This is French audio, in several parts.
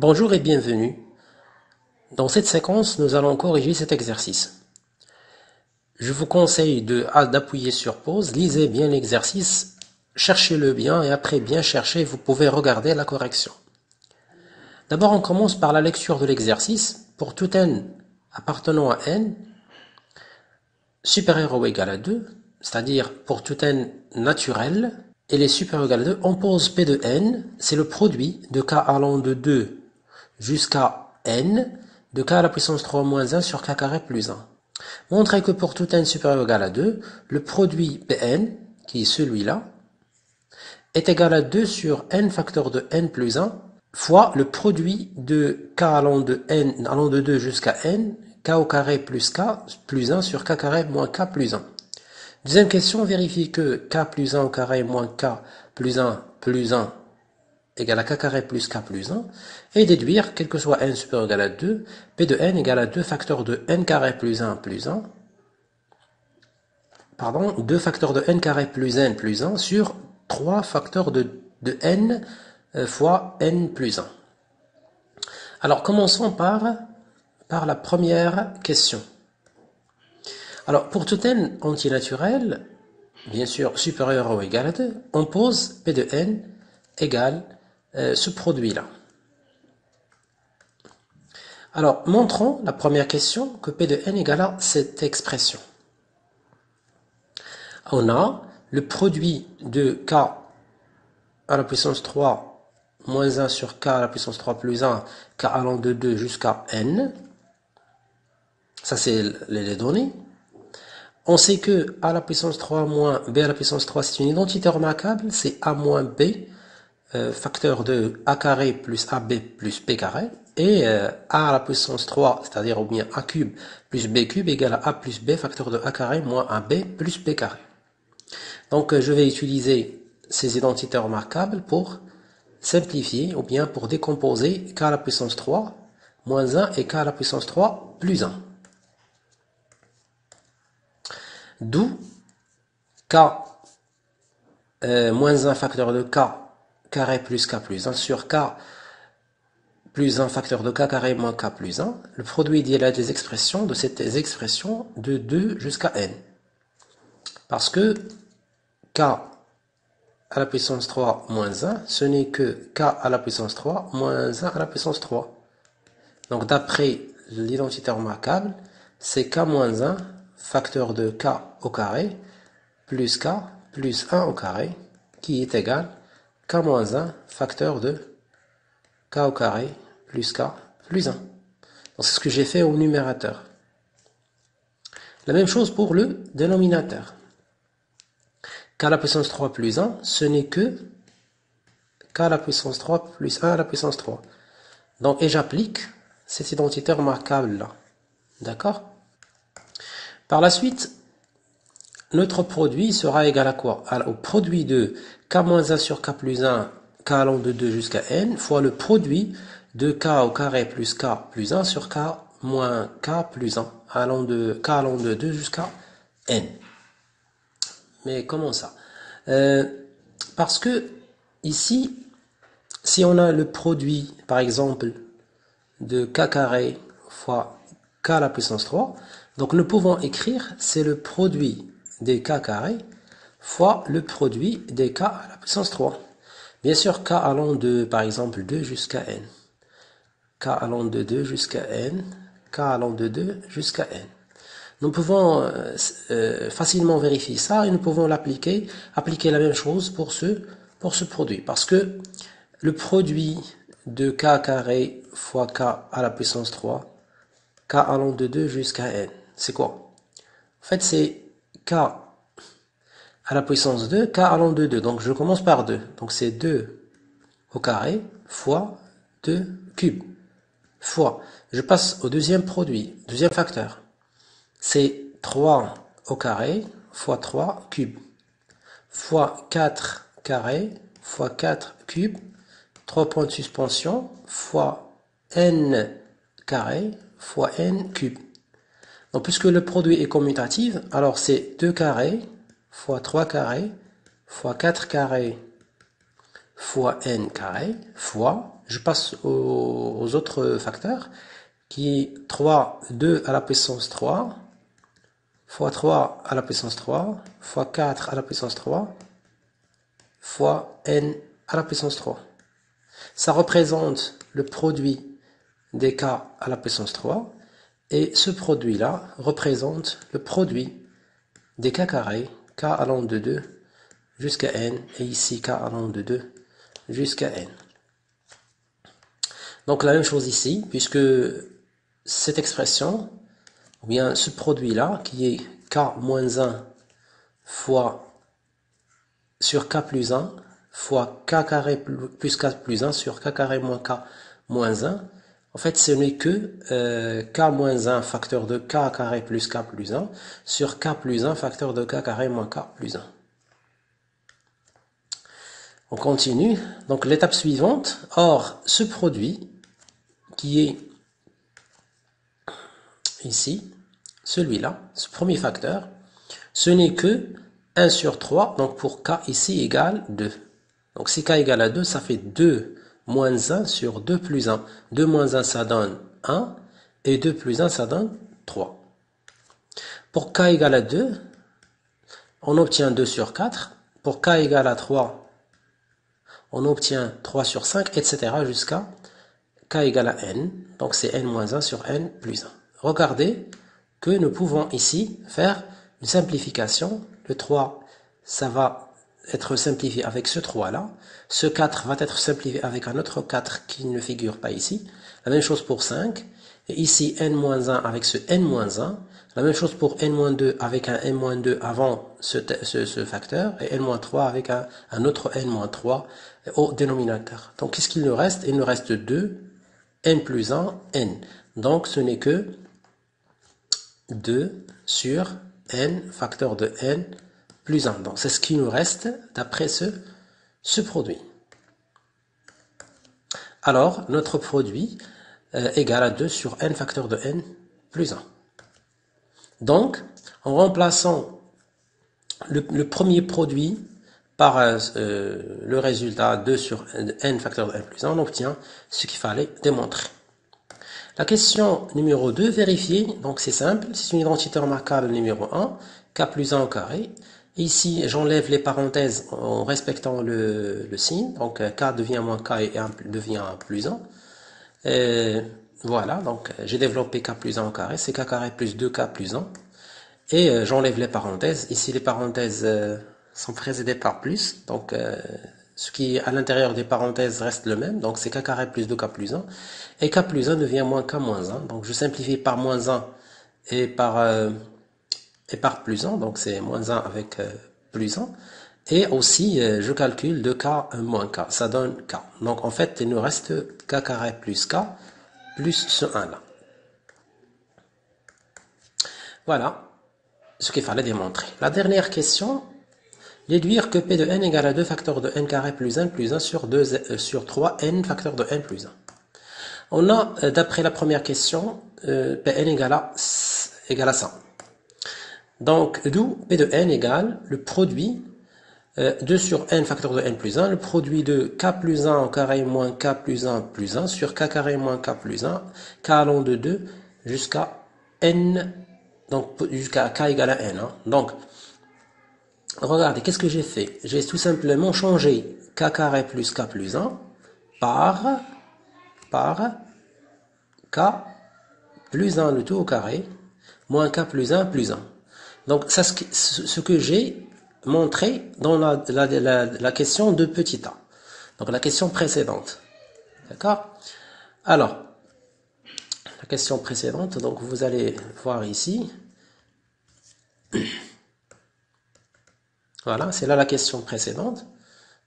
Bonjour et bienvenue. Dans cette séquence, nous allons corriger cet exercice. Je vous conseille d'appuyer sur pause, lisez bien l'exercice, cherchez-le bien et après bien chercher, vous pouvez regarder la correction. D'abord, on commence par la lecture de l'exercice. Pour tout n appartenant à n supérieur ou égal à 2, c'est-à-dire pour tout n naturel, et les supérieur ou égal à 2, on pose P de n, c'est le produit de k allant de 2 jusqu'à n de k à la puissance 3 moins 1 sur k carré plus 1. Montrez que pour tout n supérieur ou égal à 2, le produit Pn, qui est celui-là, est égal à 2 sur n facteur de n plus 1 fois le produit de k allant de n allant de 2 jusqu'à n, k au carré plus k plus 1 sur k carré moins k plus 1. Deuxième question, vérifie que k plus 1 au carré moins k plus 1 plus 1 égale à k carré plus k plus 1 et déduire, quel que soit n supérieur ou égal à 2, p de n égale à 2 facteurs de n carré plus 1 plus 1 pardon, 2 facteurs de n carré plus n plus 1 sur 3 facteurs de, de n euh, fois n plus 1. Alors commençons par, par la première question. Alors pour tout n antinaturel, bien sûr supérieur ou égal à 2, on pose p de n égale euh, ce produit-là. Alors montrons la première question que p de n égale à cette expression. On a le produit de k à la puissance 3 moins 1 sur k à la puissance 3 plus 1, k allant de 2 jusqu'à n. Ça, c'est les données. On sait que a à la puissance 3 moins b à la puissance 3, c'est une identité remarquable, c'est a moins b, facteur de a carré plus ab plus b carré, et euh, a à la puissance 3, c'est-à-dire ou bien a cube plus b cube égale à a plus b, facteur de a carré moins ab plus b carré. Donc, euh, je vais utiliser ces identités remarquables pour simplifier ou bien pour décomposer k à la puissance 3 moins 1 et k à la puissance 3 plus 1. D'où k euh, moins 1 facteur de k carré plus k plus 1 sur k plus 1 facteur de k carré moins k plus 1. Le produit idéal des expressions, de cette expression de 2 jusqu'à n. Parce que k à la puissance 3 moins 1, ce n'est que k à la puissance 3 moins 1 à la puissance 3. Donc d'après l'identité remarquable, c'est k moins 1 facteur de k au carré plus k plus 1 au carré qui est égal k moins 1 facteur de k au carré plus k plus 1. C'est ce que j'ai fait au numérateur. La même chose pour le dénominateur k à la puissance 3 plus 1, ce n'est que k à la puissance 3 plus 1 à la puissance 3. Donc, et j'applique cette identité remarquable là. D'accord? Par la suite, notre produit sera égal à quoi? Au produit de k-1 sur k plus 1, k allant de 2 jusqu'à n, fois le produit de k au carré plus k plus 1 sur k moins k plus 1, allant de k allant de 2 jusqu'à n. Mais comment ça? Euh, Parce que ici, si on a le produit, par exemple, de k carré fois k à la puissance 3, donc nous pouvons écrire, c'est le produit des k carrés fois le produit des k à la puissance 3. Bien sûr, k allant de, par exemple, 2 jusqu'à n. k allant de 2 jusqu'à n, k allant de 2 jusqu'à n. Nous pouvons euh, euh, facilement vérifier ça et nous pouvons l'appliquer, appliquer la même chose pour ce, pour ce produit. Parce que le produit de k carré fois k à la puissance 3, k allant de 2 jusqu'à n, c'est quoi? En fait, c'est k à la puissance 2, k allant de 2. Donc je commence par 2. Donc c'est 2 au carré fois 2 cube fois. Je passe au deuxième produit, deuxième facteur c'est 3 au carré fois 3 cube fois 4 carré fois 4 cube 3 points de suspension fois n carré fois n cube. Donc puisque le produit est commutatif, alors c'est 2 carrés fois 3 carrés fois 4 carrés fois n carré fois, je passe aux, aux autres facteurs, qui est 3, 2 à la puissance 3, fois 3 à la puissance 3, fois 4 à la puissance 3, fois n à la puissance 3. Ça représente le produit des k à la puissance 3, et ce produit-là représente le produit des k carrés, k allant de 2 jusqu'à n, et ici k allant de 2 jusqu'à n. Donc la même chose ici, puisque cette expression, ou bien ce produit-là, qui est k moins 1 fois sur k plus 1, fois k carré plus k plus 1 sur k carré moins k moins 1, en fait, ce n'est que euh, k moins 1 facteur de k carré plus k plus 1 sur k plus 1 facteur de k carré moins k plus 1. On continue. Donc l'étape suivante. Or, ce produit qui est ici, celui-là, ce premier facteur, ce n'est que 1 sur 3, donc pour k ici égale 2. Donc si k égale à 2, ça fait 2 moins 1 sur 2 plus 1. 2 moins 1, ça donne 1, et 2 plus 1, ça donne 3. Pour k égale à 2, on obtient 2 sur 4. Pour k égale à 3, on obtient 3 sur 5, etc. jusqu'à k égale à n. Donc c'est n moins 1 sur n plus 1. Regardez que nous pouvons ici faire une simplification. Le 3, ça va être simplifié avec ce 3 là. Ce 4 va être simplifié avec un autre 4 qui ne figure pas ici. La même chose pour 5. Et ici n-1 avec ce n-1. La même chose pour n-2 avec un n-2 avant ce, ce, facteur. Et n-3 avec un, un autre n-3 au dénominateur. Donc qu'est-ce qu'il nous reste? Il nous reste 2, n plus 1, n. Donc ce n'est que 2 sur n facteur de n plus 1. Donc c'est ce qui nous reste d'après ce, produit. Alors notre produit euh, égale à 2 sur n facteur de n plus 1. Donc en remplaçant le, premier produit par euh, le résultat 2 sur n facteur de n plus 1, on obtient ce qu'il fallait démontrer. La question numéro 2, vérifier, donc c'est simple, c'est une identité remarquable numéro 1, k plus 1 au carré. Ici, j'enlève les parenthèses en respectant le, signe, donc k devient moins k et 1 devient plus 1. Et voilà, donc j'ai développé k plus 1 au carré, c'est k carré plus 2k plus 1. Et euh, j'enlève les parenthèses, ici les parenthèses euh, sont précédées par plus, donc euh, ce qui à l'intérieur des parenthèses reste le même, donc c'est k carré plus 2k plus 1, et k plus 1 devient moins k moins 1, donc je simplifie par moins 1 et par, euh, et par plus 1, donc c'est moins 1 avec euh, plus 1, et aussi euh, je calcule 2k moins k, ça donne k. Donc en fait il nous reste k carré plus k plus ce 1 là. Voilà ce qu'il fallait démontrer. La dernière question, Déduire que P de n égale à 2 facteurs de n carré plus 1 plus 1 sur, 2, euh, sur 3 n facteurs de n plus 1. On a, euh, d'après la première question, euh, Pn égale à, égale à 100. Donc, d'où P de n égale le produit 2 sur n facteur de n plus 1, le produit de k plus 1 au carré moins k plus 1 plus 1 sur k carré moins k plus 1, k allant de 2 jusqu'à n, donc jusqu'à k égale à n. Hein. Donc, regardez, qu'est-ce que j'ai fait? J'ai tout simplement changé k carré plus k plus 1 par, par k plus 1 le tout au carré moins k plus 1 plus 1. Donc, ce que j'ai montré dans la, question de petit a. Donc, la question précédente. D'accord? Alors, la question précédente, donc vous allez voir ici. Voilà, c'est là la question précédente.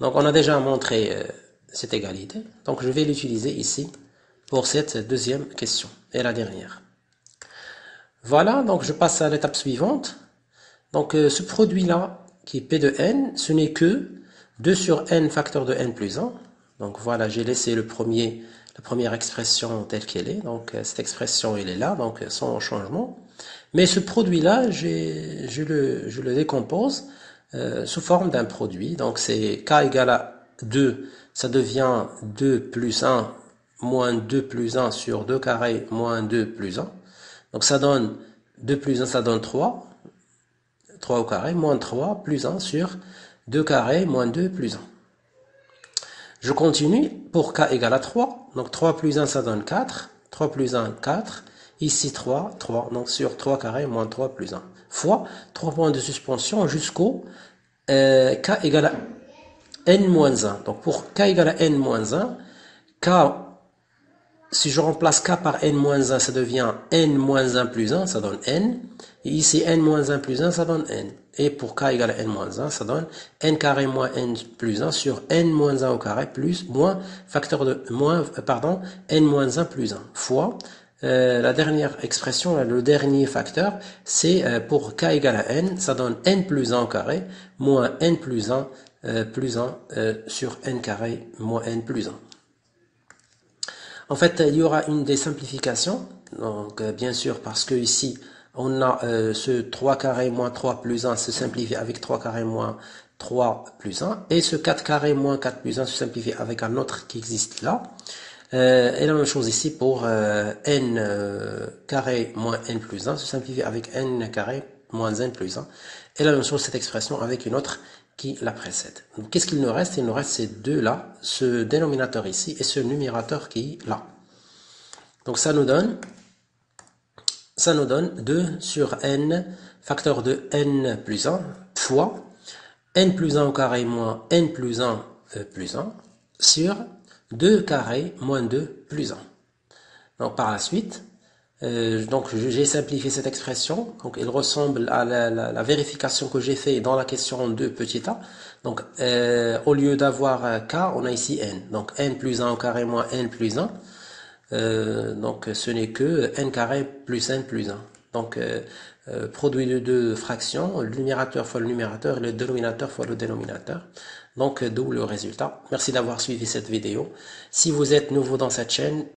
Donc on a déjà montré euh, cette égalité. Donc je vais l'utiliser ici pour cette deuxième question et la dernière. Voilà, donc je passe à l'étape suivante. Donc euh, ce produit-là, qui est P de n, ce n'est que 2 sur n facteur de n plus 1. Donc voilà, j'ai laissé le premier, la première expression telle qu'elle est. Donc euh, cette expression, elle est là, donc sans changement. Mais ce produit-là, je le, je le décompose euh, sous forme d'un produit. Donc c'est k égale à 2 ça devient 2 plus 1 moins 2 plus 1 sur 2 carré moins 2 plus 1. Donc ça donne 2 plus 1, ça donne 3. 3 au carré moins 3 plus 1 sur 2 carré moins 2 plus 1. Je continue pour k égale à 3. Donc 3 plus 1, ça donne 4. 3 plus 1, 4. Ici 3, 3. Donc sur 3 carré moins 3 plus 1. Fois 3 points de suspension jusqu'au euh, k égale à n moins 1. Donc pour k égale à n moins 1, k, si je remplace k par n moins 1, ça devient n moins 1 plus 1, ça donne n. Et ici n moins 1 plus 1, ça donne n. Et pour k égale à n moins 1, ça donne n carré moins n plus 1 sur n moins 1 au carré plus moins facteur de moins, euh, pardon, n moins 1 plus 1 fois euh, la dernière expression, le dernier facteur, c'est euh, pour k égale à n, ça donne n plus 1 au carré moins n plus 1 plus 1 sur n carré moins n plus 1. En fait, il y aura une des simplifications, donc bien sûr parce que ici on a euh, ce 3 carré moins 3 plus 1 se simplifie avec 3 carré moins 3 plus 1. Et ce 4 carré moins 4 plus 1 se simplifie avec un autre qui existe là. Euh, et la même chose ici pour euh, n carré moins n plus 1 se simplifie avec n carré moins n plus 1. Et la même chose cette expression avec une autre qui la précède. Qu'est-ce qu'il nous reste? Il nous reste ces deux-là, ce dénominateur ici et ce numérateur qui est là. Donc ça nous donne ça nous donne 2 sur n, facteur de n plus 1, fois n plus 1 au carré moins n plus 1 euh, plus 1, sur 2 carré moins 2 plus 1. Donc par la suite, euh, donc j'ai simplifié cette expression, donc il ressemble à la, vérification que j'ai fait dans la question 2 petit a. Donc euh, au lieu d'avoir k, on a ici n. Donc n plus 1 au carré moins n plus 1. Euh, donc ce n'est que n carré plus n plus 1. Donc euh, euh, produit de deux fractions, le numérateur fois le numérateur et le dénominateur fois le dénominateur. Donc d'où le résultat. Merci d'avoir suivi cette vidéo. Si vous êtes nouveau dans cette chaîne,